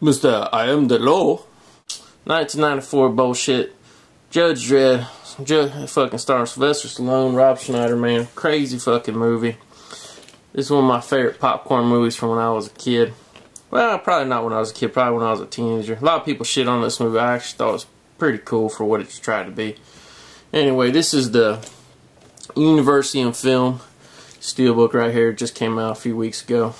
Mr. I am the law. 1994 bullshit. Judge Dredd. Judge fucking star Sylvester Stallone, Rob Schneider, man. Crazy fucking movie. This is one of my favorite popcorn movies from when I was a kid. Well, probably not when I was a kid, probably when I was a teenager. A lot of people shit on this movie. I actually thought it was pretty cool for what it's tried to be. Anyway, this is the Universum Film Steelbook right here. It just came out a few weeks ago.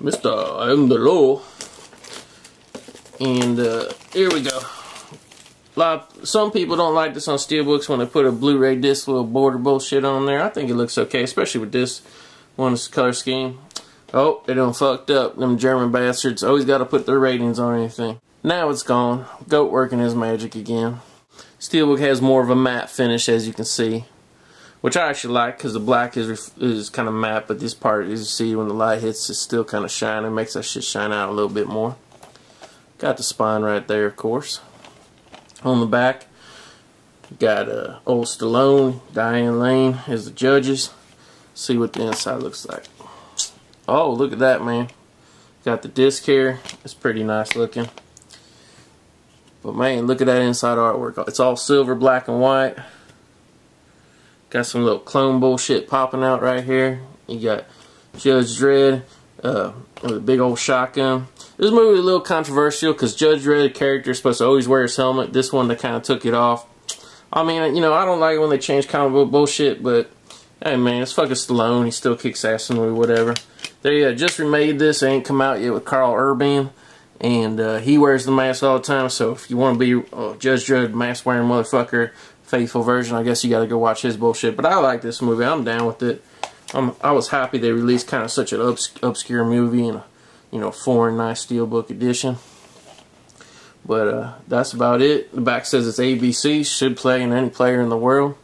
Mr. I am the law. And uh, here we go. Lot some people don't like this on steelbooks when they put a Blu-ray disc little border bullshit on there. I think it looks okay, especially with this one color scheme. Oh, they done fucked up. Them German bastards always got to put their ratings on anything. Now it's gone. Goat working his magic again. Steelbook has more of a matte finish as you can see which I actually like because the black is is kind of matte, but this part, as you see, when the light hits, it's still kind of shining. Makes that shit shine out a little bit more. Got the spine right there, of course. On the back, got uh, old Stallone, Diane Lane as the judges. See what the inside looks like. Oh, look at that, man. Got the disc here. It's pretty nice looking. But man, look at that inside artwork. It's all silver, black, and white. Got some little clone bullshit popping out right here. You got Judge Dredd uh, with a big old shotgun. This movie is a little controversial because Judge Dredd character is supposed to always wear his helmet. This one they kind of took it off. I mean, you know, I don't like when they change comic book bullshit, but hey man, it's fucking Stallone. He still kicks ass in the movie, whatever. They uh, just remade this. It ain't come out yet with Karl Urban. And uh, he wears the mask all the time, so if you want to be uh, Judge Dredd mask wearing motherfucker, faithful version. I guess you got to go watch his bullshit. But I like this movie. I'm down with it. I'm, I was happy they released kind of such an obs obscure movie in a, you know, foreign nice steelbook edition. But uh, that's about it. The back says it's ABC. Should play in any player in the world.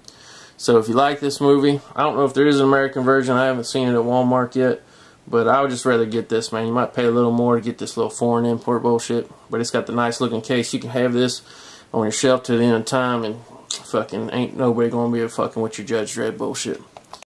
So if you like this movie, I don't know if there is an American version. I haven't seen it at Walmart yet. But I would just rather get this, man. You might pay a little more to get this little foreign import bullshit. But it's got the nice looking case. You can have this on your shelf to the end of time and fucking ain't nobody gonna be a fucking with your Judge Dredd bullshit.